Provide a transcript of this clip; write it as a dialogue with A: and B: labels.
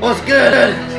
A: What's good?